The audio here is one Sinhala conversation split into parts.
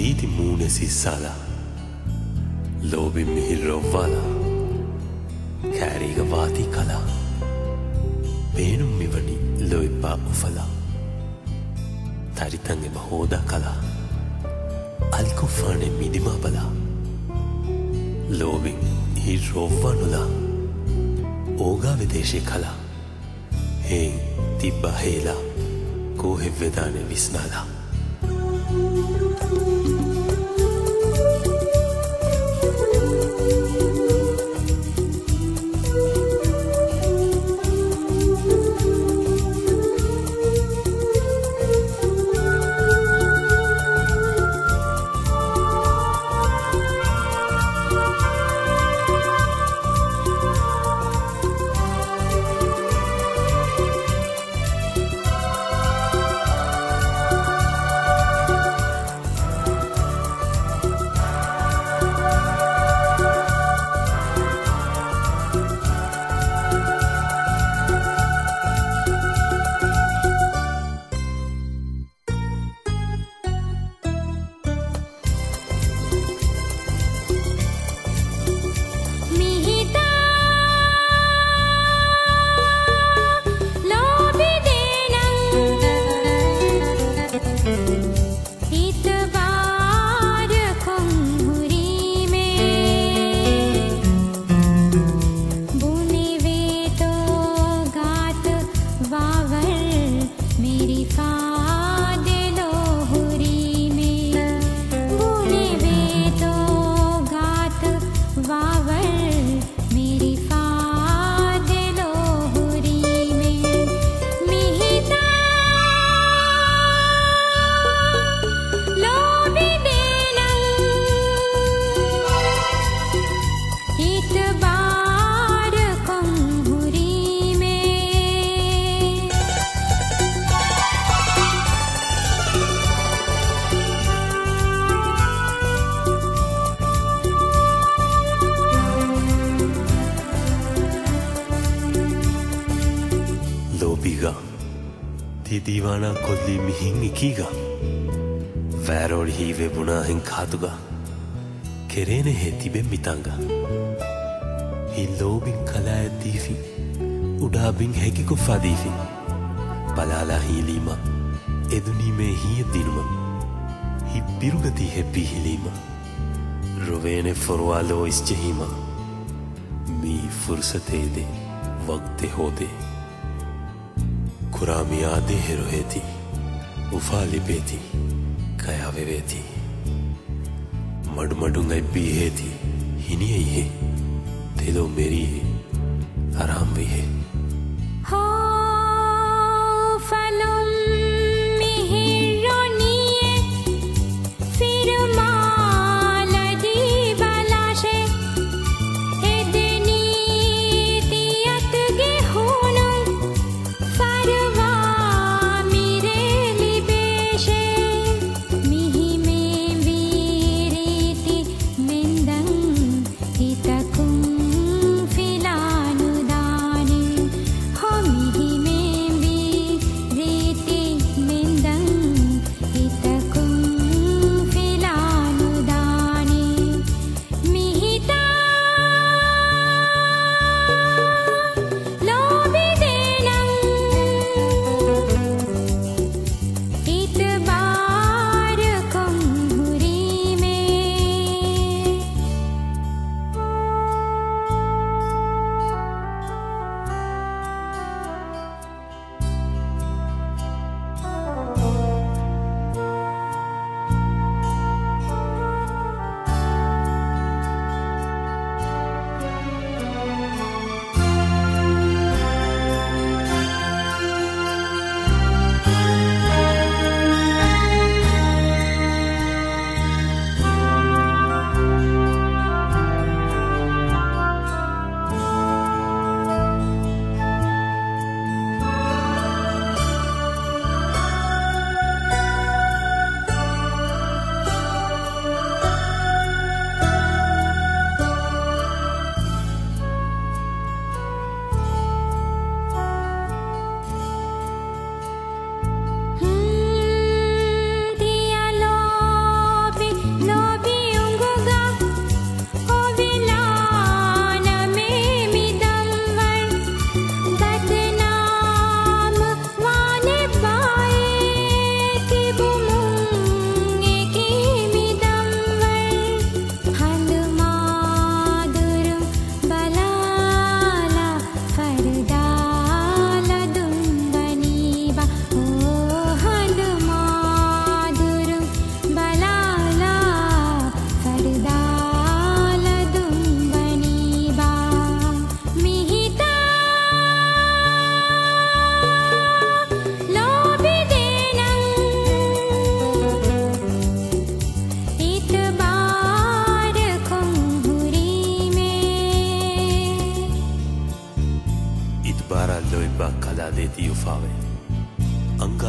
ප්‍රීති මූුණ සිස්සාලා ලෝබින් මිහිල් රොව්වාලා කෑරීග වාති කලා පේනුම් මෙවැනි ලොයිපා උෆලා තරිතන්ගෙම හෝද කලා අල්කුෆානෙ මිදිමා බලා ලෝබින් හි රොව්වනුලා ඕගාවිදේශය කලා හේ තිබ්බා හේලා කෝහෙව්වෙදානෙ විස්නාලා Ti divana kodlimihin ikiga. Väror hive bunahin katuga. Kerene hetibe mitanga. Hillobin kalaya tifi. උඩාබින් හැකිකො ෆදීෆි. පලාලා හීලීම එදුනීමේ හිය දිනුම. හිප්පිරුගති හැපි හිලීම. රුවේනෙ ෆොරවාලෝ ඉස්්චහීම. මී ෆුර්සතේදේ වක්තෙ හෝදේ. කුරාමියා දෙහෙරොහෙති උපාලිපේති කයාවෙවේති. මඩුමඩුඟයි පීහේති හිනියෙයිහෙ තෙදෝ මෙරීහි අරාම්විහෙ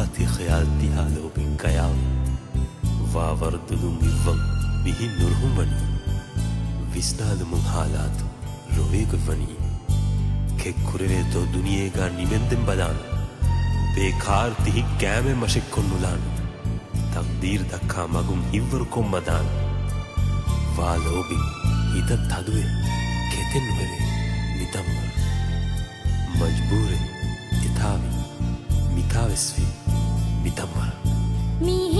Saathi khayal tihalo bin kayal Vavar dulum ivvam bihin nurhumani Visnalımın halat rove gurvani කෙක්කුරවේ තෝ දුනියේගා නිමෙන්දෙන් බලාන බේකාර් තිහි කෑමෙන් මශෙක් කොන්නුලාන තක්දීර් දක්කා මගුම් ඉව්වරු කොම්මදාන වාලෝබි හිත තදුවේ කෙතෙන්නුවවේ නිතම්ම මජ්බූරේ ඉතාවි මිතාවෙස්වී ditambah. Mi